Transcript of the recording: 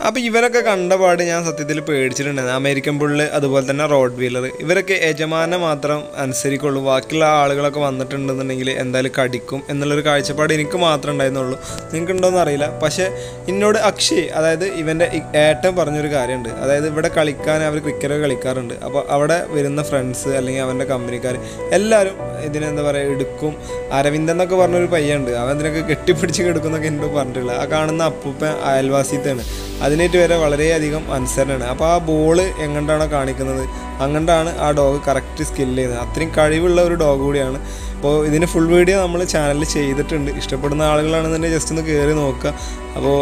അപ്പോൾ ഇവരൊക്കെ കണ്ടപാട് ഞാൻ സത്യത്തിൽ പേടിച്ചിട്ടുണ്ടായിരുന്നു. അമേരിക്കൻ പുള്ളി അതുപോലെ തന്നെ റോഡ് വീലർ ഇവരൊക്കെ യജമാനെ മാത്രം അനുസരിക്കുള്ളൂ. ബാക്കിയുള്ള ആളുകളൊക്കെ വന്നിട്ടുണ്ടെന്നുണ്ടെങ്കിൽ എന്തായാലും കടിക്കും എന്നുള്ളൊരു കാഴ്ചപ്പാട് എനിക്ക് മാത്രമേ ഉണ്ടായിരുന്നുള്ളൂ. നിങ്ങൾക്ക് ഉണ്ടോയെന്ന് അറിയില്ല. പക്ഷേ എന്നോട് അക്ഷയ് അതായത് ഇവന്റെ ഏറ്റവും പറഞ്ഞൊരു കാര്യമുണ്ട്. അതായത് ഇവിടെ കളിക്കാൻ അവർ ക്രിക്കറ്റ് കളിക്കാറുണ്ട്. അപ്പോൾ അവിടെ വരുന്ന ഫ്രണ്ട്സ് അല്ലെങ്കിൽ അവന്റെ കമ്പനിക്കാർ എല്ലാവരും ഇതിനെന്താ പറയുക എടുക്കും. അരവിന്ദൻ എന്നൊക്കെ പറഞ്ഞൊരു പയ്യുണ്ട് അവൻ ഇതിനൊക്കെ കെട്ടിപ്പിടിച്ച് കിടക്കുന്നൊക്കെ എന്നോട് പറഞ്ഞിട്ടുള്ളത്. ആ കാണുന്ന അപ്പൂപ്പൻ അയൽവാസിത്താണ് അതിനേറ്റ് വരെ വളരെയധികം അനുസരണമാണ് അപ്പോൾ ആ ബോൾ എങ്ങോട്ടാണോ കാണിക്കുന്നത്? അങ്ങോട്ടാണ് ആ ഡോഗ് കറക്റ്റ് സ്കില്ല് ചെയ്യുന്നത്. അത്രയും കഴിവുള്ള ഒരു ഡോഗ് കൂടിയാണ്. അപ്പോൾ ഇതിന് ഫുൾ വീഡിയോ നമ്മൾ ചാനലിൽ ചെയ്തിട്ടുണ്ട്. ഇഷ്ടപ്പെടുന്ന ആളുകളാണെന്നുണ്ടെങ്കിൽ ജസ്റ്റ് ഒന്ന് കയറി നോക്കുക. അപ്പോൾ